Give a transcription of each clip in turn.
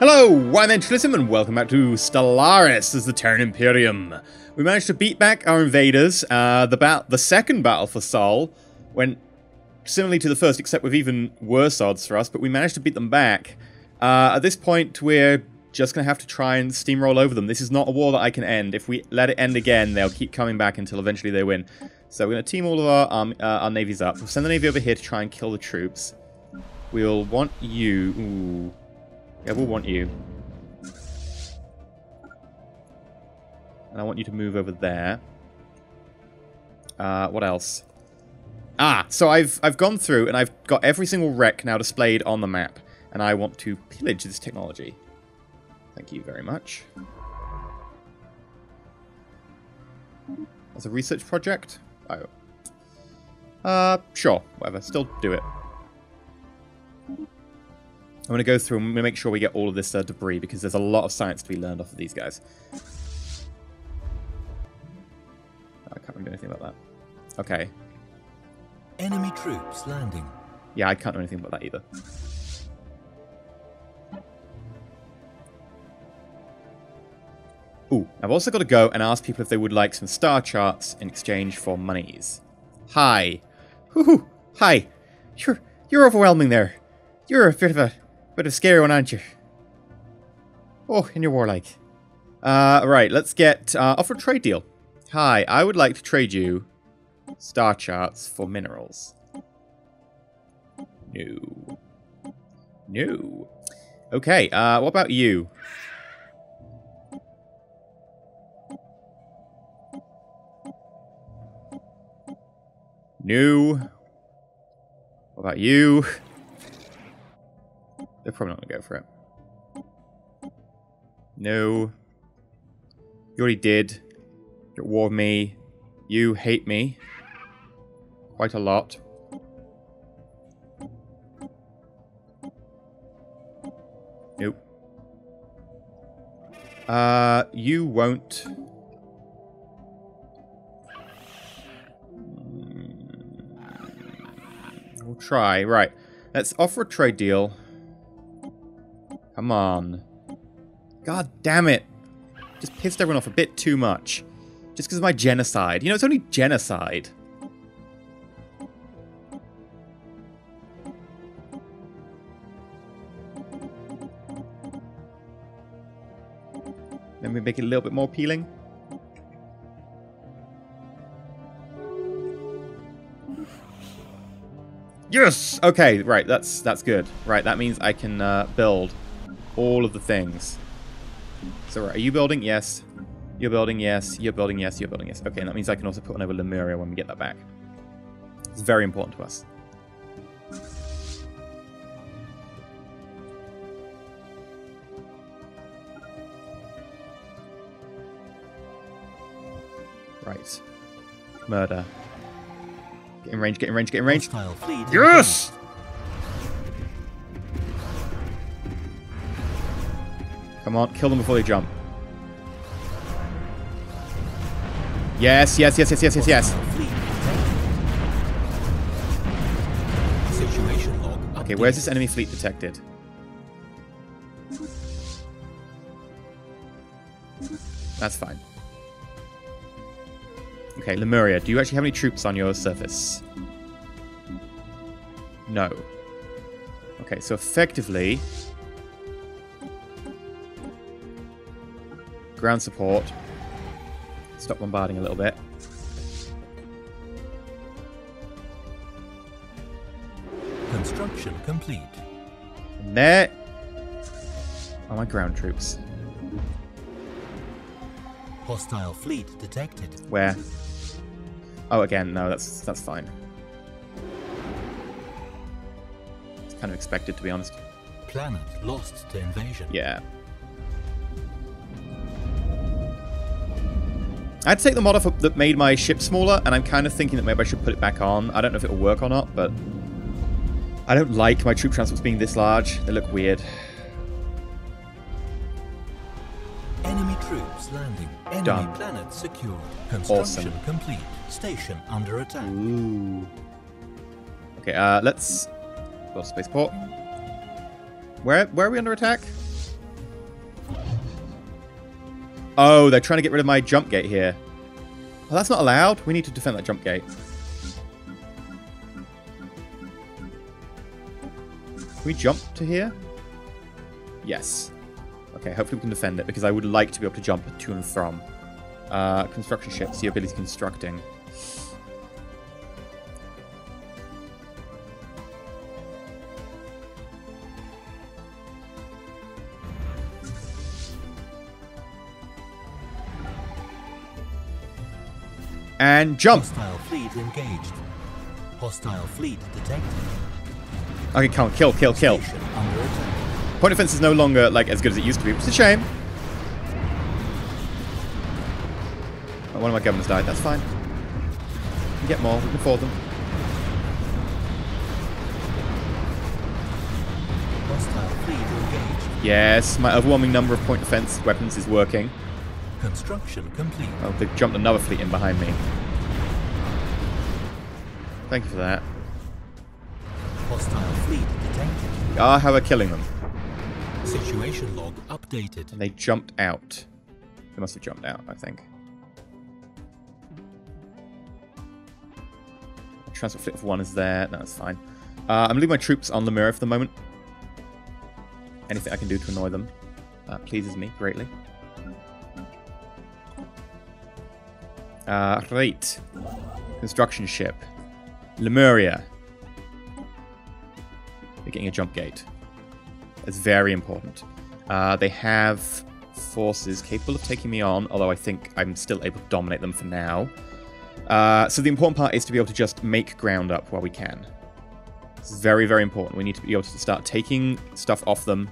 Hello, I'm EnterElysium, and welcome back to Stellaris as the Terran Imperium. We managed to beat back our invaders. Uh, the bat the second battle for Sol went similarly to the first, except with even worse odds for us, but we managed to beat them back. Uh, at this point, we're just going to have to try and steamroll over them. This is not a war that I can end. If we let it end again, they'll keep coming back until eventually they win. So we're going to team all of our, um, uh, our navies up. We'll send the navy over here to try and kill the troops. We'll want you... Ooh. Yeah, we'll want you. And I want you to move over there. Uh, what else? Ah, so I've I've gone through and I've got every single wreck now displayed on the map, and I want to pillage this technology. Thank you very much. As a research project? Oh. Uh, sure, whatever. Still do it. I'm going to go through and make sure we get all of this uh, debris because there's a lot of science to be learned off of these guys. I can't really do anything about that. Okay. Enemy troops landing. Yeah, I can't do anything about that either. Ooh, I've also got to go and ask people if they would like some star charts in exchange for monies. Hi. Hoo Hi. You're you're overwhelming there. You're a bit of a bit of a scary one, aren't you? Oh, and you're warlike. Uh, right, let's get uh, offer trade deal. Hi, I would like to trade you star charts for minerals. No. No. Okay, uh, what about you? No. What about you? They're probably not going to go for it. No. You already did. At war with me. You hate me. Quite a lot. Nope. Uh, you won't. We'll try. Right. Let's offer a trade deal. Come on. God damn it. Just pissed everyone off a bit too much. Just because of my genocide. You know, it's only genocide. Then we make it a little bit more appealing. Yes! Okay, right, that's that's good. Right, that means I can uh, build all of the things. So, right, are you building? Yes. You're building? Yes. You're building? Yes. You're building? Yes. Okay, that means I can also put one over Lemuria when we get that back. It's very important to us. Right. Murder. Get in range, get in range, get in range. Yes! Come on, kill them before they jump. Yes, yes, yes, yes, yes, yes, yes. Okay, where's this enemy fleet detected? That's fine. Okay, Lemuria, do you actually have any troops on your surface? No. Okay, so effectively... Ground support. Stop bombarding a little bit. Construction complete. And there are my ground troops. Hostile fleet detected. Where? Oh, again, no, that's that's fine. It's kind of expected, to be honest. Planet lost to invasion. Yeah. I had to take the mod off that made my ship smaller, and I'm kind of thinking that maybe I should put it back on. I don't know if it'll work or not, but I don't like my troop transports being this large. They look weird. Enemy troops landing. Enemy Done. planet secured. Construction Awesome. complete. Station under attack. Ooh. Okay, uh, let's go to spaceport. Where where are we under attack? Oh, they're trying to get rid of my jump gate here. Oh, that's not allowed. We need to defend that jump gate. Can we jump to here? Yes. Okay, hopefully we can defend it, because I would like to be able to jump to and from. Uh, construction ships, the ability constructing. And jump! Hostile fleet engaged. Hostile fleet detected. Okay, come on, kill, kill, kill. Station under attack. Point defense is no longer like as good as it used to be, which is a shame. Oh, one of my governors died. That's fine. We can get more. We can afford them. Hostile fleet engaged. Yes, my overwhelming number of point defense weapons is working. Construction complete. Oh, they've jumped another fleet in behind me. Thank you for that. Hostile fleet detected. Ah, how we're killing them. Situation log updated. And they jumped out. They must have jumped out, I think. Transport fleet of one is there. No, that's fine. Uh, I'm leaving my troops on the mirror for the moment. Anything I can do to annoy them uh, pleases me greatly. Uh, right. Construction ship. Lemuria. They're getting a jump gate. That's very important. Uh, they have forces capable of taking me on, although I think I'm still able to dominate them for now. Uh, so the important part is to be able to just make ground up while we can. Is very, very important. We need to be able to start taking stuff off them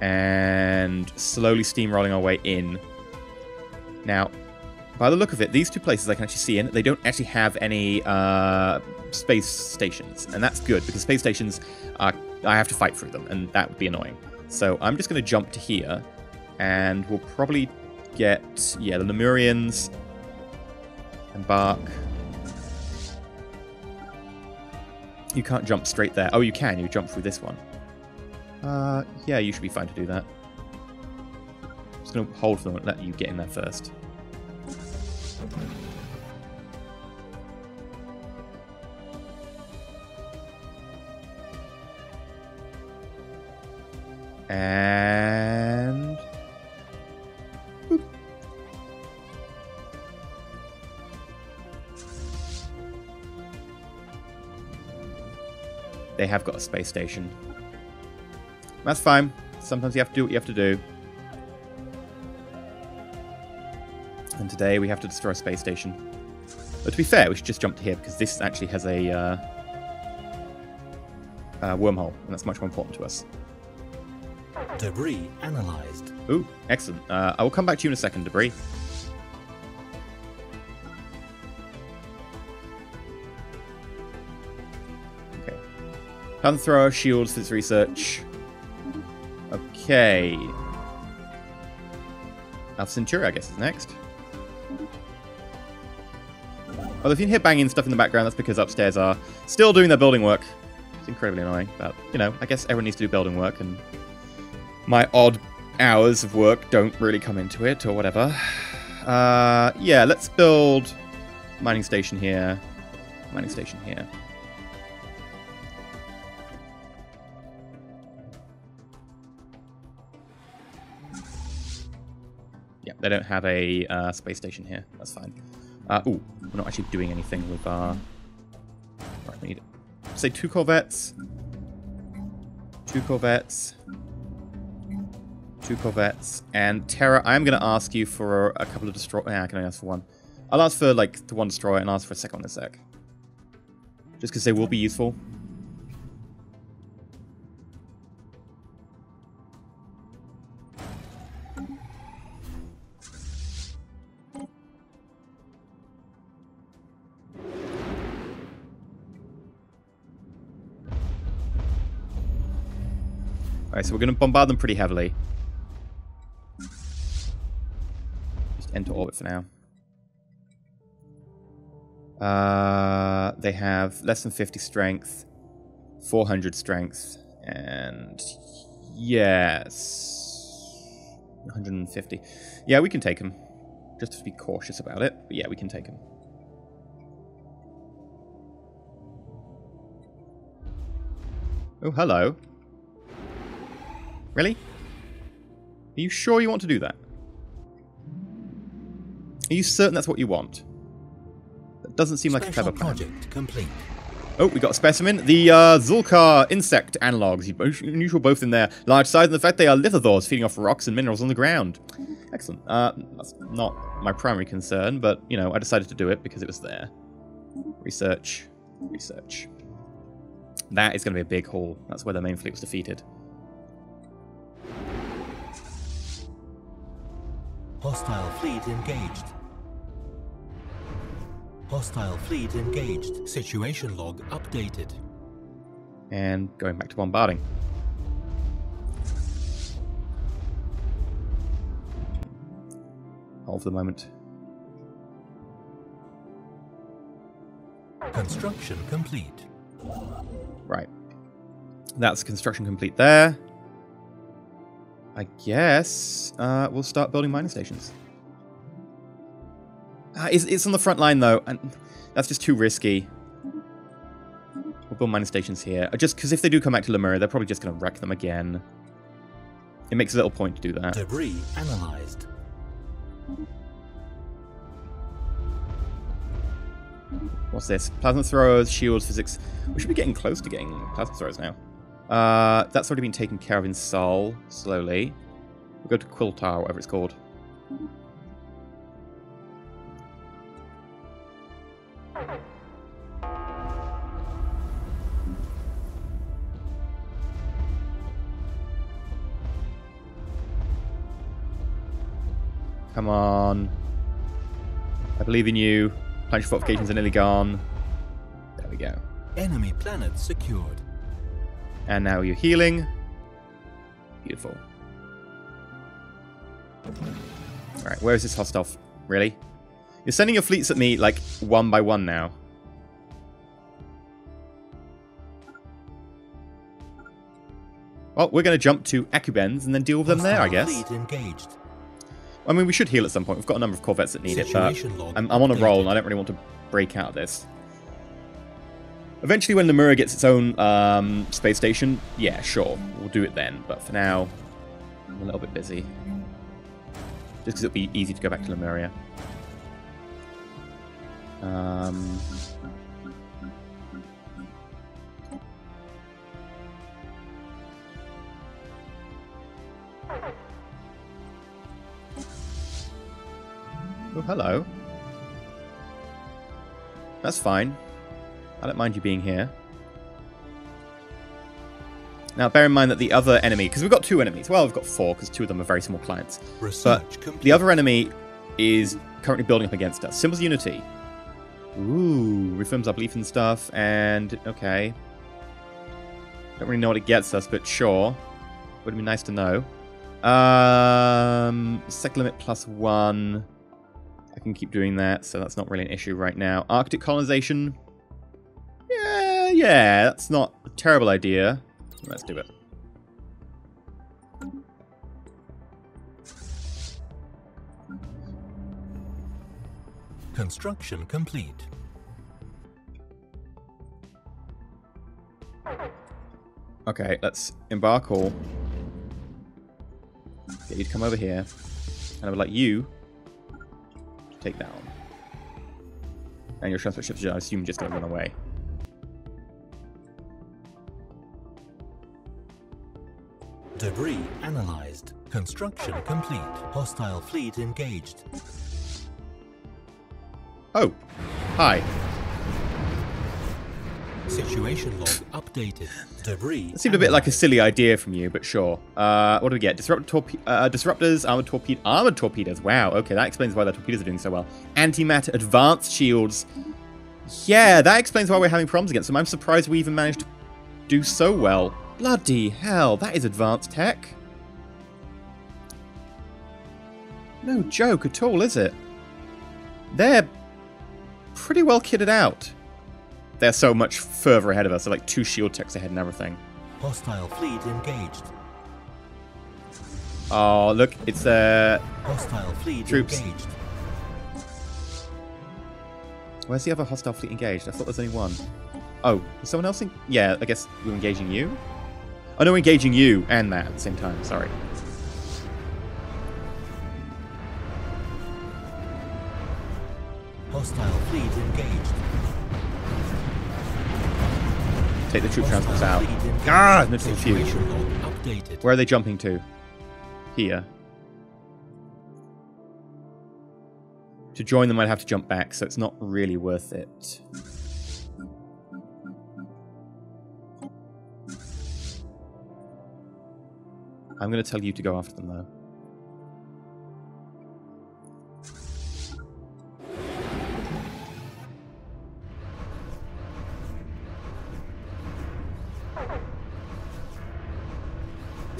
and slowly steamrolling our way in. Now, by the look of it, these two places I can actually see in, they don't actually have any uh, space stations, and that's good because space stations, are, I have to fight through them, and that would be annoying. So I'm just going to jump to here, and we'll probably get yeah the Lemurians embark. You can't jump straight there. Oh, you can. You jump through this one. Uh, yeah, you should be fine to do that. Just gonna hold for them and let you get in there first. And... They have got a space station. That's fine. Sometimes you have to do what you have to do. Today we have to destroy a space station. But to be fair, we should just jump to here because this actually has a uh, uh, wormhole, and that's much more important to us. Debris analyzed. Ooh, excellent. Uh, I will come back to you in a second, Debris. Okay. Thrower, shields, physics research. Okay. Alpha Centauri, I guess, is next. Well, if you hear banging stuff in the background, that's because upstairs are still doing their building work. It's incredibly annoying, but, you know, I guess everyone needs to do building work, and my odd hours of work don't really come into it, or whatever. Uh, yeah, let's build mining station here, mining station here. Yeah, they don't have a uh, space station here. That's fine. Uh, ooh, we're not actually doing anything with our... Right, need, say, two Corvettes. Two Corvettes. Two Corvettes. And Terra, I'm going to ask you for a couple of destroy... Yeah, I can only ask for one. I'll ask for, like, the one destroyer and ask for a second one in a sec. Just because they will be useful. Alright, so we're going to bombard them pretty heavily. Just enter orbit for now. Uh, they have less than 50 strength, 400 strength, and yes. 150. Yeah, we can take them. Just to be cautious about it. But yeah, we can take them. Oh, hello. Really? Are you sure you want to do that? Are you certain that's what you want? That doesn't seem like a clever plan. project complete. Oh, we got a specimen. The uh, Zulkar insect analogs. Unusual both in their large size and the fact they are lithosaurs feeding off rocks and minerals on the ground. Excellent. Uh, that's not my primary concern, but, you know, I decided to do it because it was there. Research. Research. That is going to be a big haul. That's where the main fleet was defeated. Hostile fleet engaged. Hostile fleet engaged. Situation log updated. And going back to bombarding. Hold for the moment. Construction complete. Right. That's construction complete there. I guess uh, we'll start building mining stations. Uh, it's, it's on the front line, though, and that's just too risky. We'll build mining stations here. Just because if they do come back to Lemuria, they're probably just going to wreck them again. It makes a little point to do that. Debris analyzed. What's this? Plasma throwers, shields, physics. We should be getting close to getting plasma throwers now. Uh, that's already been taken care of in Sol, slowly. We'll go to Quiltar, whatever it's called. Come on. I believe in you. Planetary fortifications are nearly gone. There we go. Enemy planet secured. And now you're healing. Beautiful. Alright, where is this hostile? Really? You're sending your fleets at me, like, one by one now. Well, we're going to jump to Acubens and then deal with them there, I guess. I mean, we should heal at some point. We've got a number of corvettes that need it, but I'm, I'm on a roll and. I don't really want to break out of this. Eventually, when Lemuria gets its own um, space station, yeah, sure, we'll do it then. But for now, I'm a little bit busy. Just because it'll be easy to go back to Lemuria. Um, oh, hello. That's fine. I don't mind you being here. Now, bear in mind that the other enemy, because we've got two enemies. Well, we've got four, because two of them are very small clients. Research But complete. the other enemy is currently building up against us. Symbols Unity. Ooh, reaffirms our belief in stuff, and okay. Don't really know what it gets us, but sure. Would be nice to know. Um, sec limit plus one. I can keep doing that, so that's not really an issue right now. Arctic colonization. Yeah, that's not a terrible idea. Let's do it. Construction complete. Okay, let's embark all. Get you to come over here. And I would like you to take that on. And your transport ships, I assume, just gonna run away. Construction complete. Hostile fleet engaged. Oh, hi. Situation log updated. Debris. It seemed a bit like a silly idea from you, but sure. Uh, what do we get? Disrupt torpe- uh, disruptors, armored torpedo, armored torpedoes. Wow. Okay, that explains why the torpedoes are doing so well. Antimatter advanced shields. Yeah, that explains why we're having problems against them. I'm surprised we even managed to do so well. Bloody hell, that is advanced tech. No joke at all, is it? They're pretty well kitted out. They're so much further ahead of us. They're like two shield techs ahead and everything. Hostile fleet engaged. Oh, look, it's uh Hostile fleet Troops. engaged. Where's the other hostile fleet engaged? I thought there's only one. Oh, is someone else? In yeah, I guess we're engaging you. Oh no, we're engaging you and that at the same time. Sorry. Hostile fleet engaged. Take the troop transports out. fleet engaged. No confused. Situation log updated. Where are they jumping to? Here. To join them, I'd have to jump back, so it's not really worth it. I'm going to tell you to go after them, though.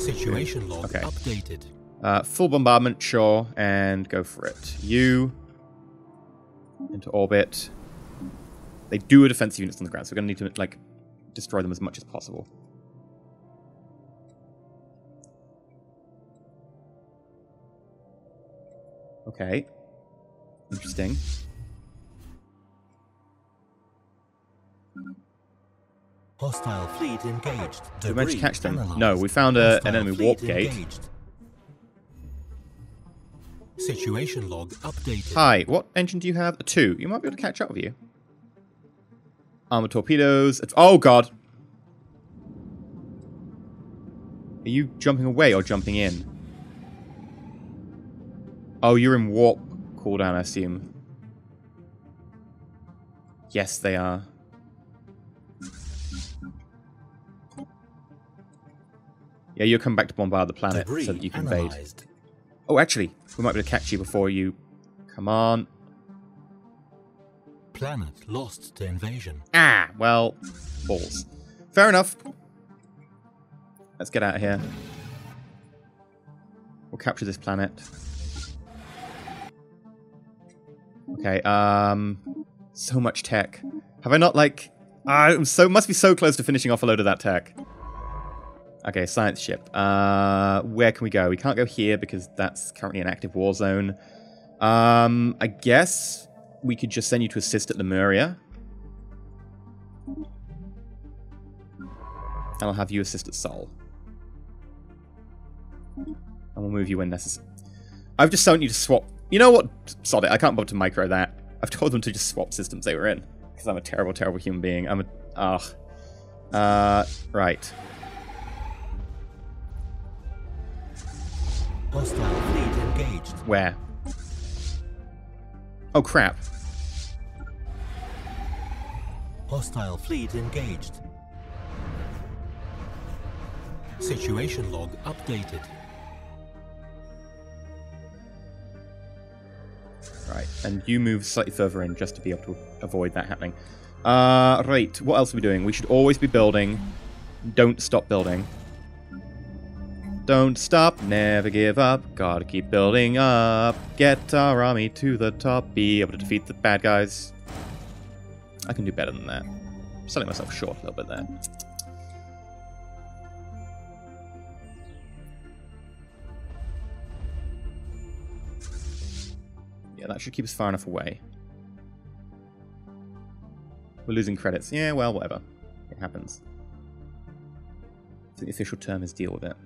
Situation log Okay. updated. Uh, full bombardment, sure, and go for it. You into orbit. They do have defensive units on the ground, so we're gonna need to like destroy them as much as possible. Okay. Interesting. Hostile fleet engaged. Did we manage to catch them? analyzed. No, we found a, an enemy warp gate. engaged. Situation log updated. Hi, what engine do you have? A two. You might be able to catch up with you. Armor torpedoes. It's, oh god. Are you jumping away or jumping in? Oh, you're in warp cooldown, I assume. Yes, they are. Yeah, you'll come back to bombard the planet Debris so that you can invade. Oh, actually, we might be able to catch you before you. Come on. Planet lost to invasion. Ah, well, balls. Fair enough. Let's get out of here. We'll capture this planet. Okay, um, so much tech. Have I not like? ah, I'm so must be so close to finishing off a load of that tech. Okay, science ship. Uh, where can we go? We can't go here because that's currently an active war zone. Um, I guess we could just send you to assist at Lemuria. And I'll have you assist at Sol. And we'll move you when necessary. I've just sent you to swap. You know what? Sod it. I can't bother to micro that. I've told them to just swap systems they were in. Because I'm a terrible, terrible human being. I'm a. Ugh. Uh, right. Hostile fleet engaged. Where? Oh, crap. Hostile fleet engaged. Situation log updated. Right, and you move slightly further in just to be able to avoid that happening. Uh, right, what else are we doing? We should always be building. Don't stop building. Don't stop, never give up. Gotta keep building up. Get our army to the top. Be able to defeat the bad guys. I can do better than that. I'm selling myself short a little bit there. Yeah, that should keep us far enough away. We're losing credits. Yeah, well, whatever. It happens. I think the official term is deal with it.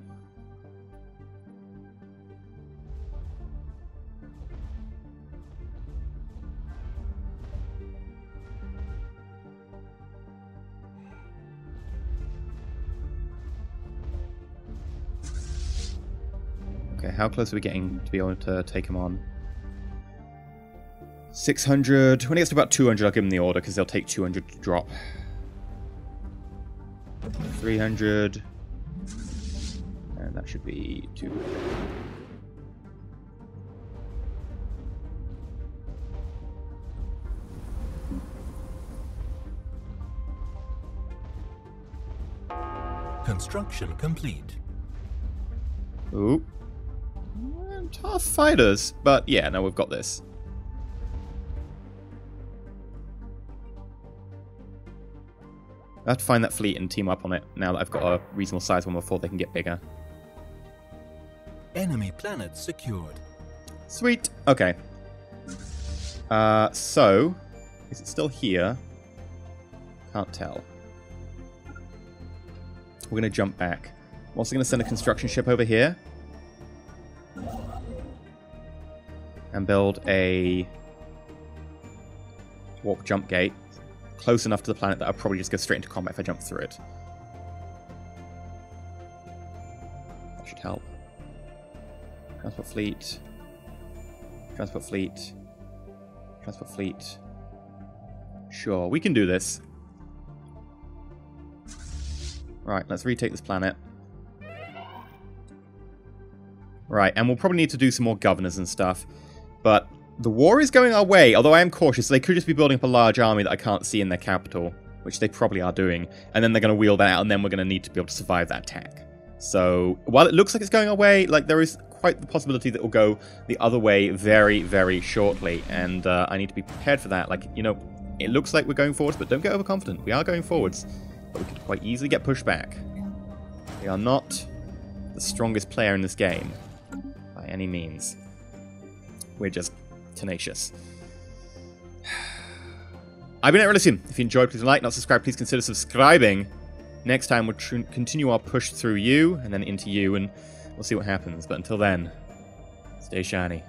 Close are we getting to be able to take him on? 600. When it gets to about 200, I'll give them the order because they'll take 200 to drop. 300. And that should be 200. Construction complete. Ooh. Tough fighters, but yeah, no, we've got this. I have to find that fleet and team up on it now that I've got a reasonable size one before they can get bigger. Enemy planet secured. Sweet. Okay. Uh, so, is it still here? Can't tell. We're going to jump back. I'm also going to send a construction ship over here. And build a warp jump gate close enough to the planet that I'll probably just go straight into combat if I jump through it. That should help. Transport fleet. Transport fleet. Transport fleet. Sure, we can do this. Right, let's retake this planet. Right, and we'll probably need to do some more governors and stuff. But the war is going our way, although I am cautious. They could just be building up a large army that I can't see in their capital, which they probably are doing. And then they're going to wheel that out, and then we're going to need to be able to survive that attack. So, while it looks like it's going our way, like there is quite the possibility that it will go the other way very, very shortly. And uh, I need to be prepared for that. Like, you know, it looks like we're going forwards, but don't get overconfident. We are going forwards, but we could quite easily get pushed back. We are not the strongest player in this game, by any means. We're just tenacious. I've been Elysium. If you enjoyed, please like, not subscribe, please consider subscribing. Next time we'll continue our push through you, and then into you, and we'll see what happens. But until then, stay shiny.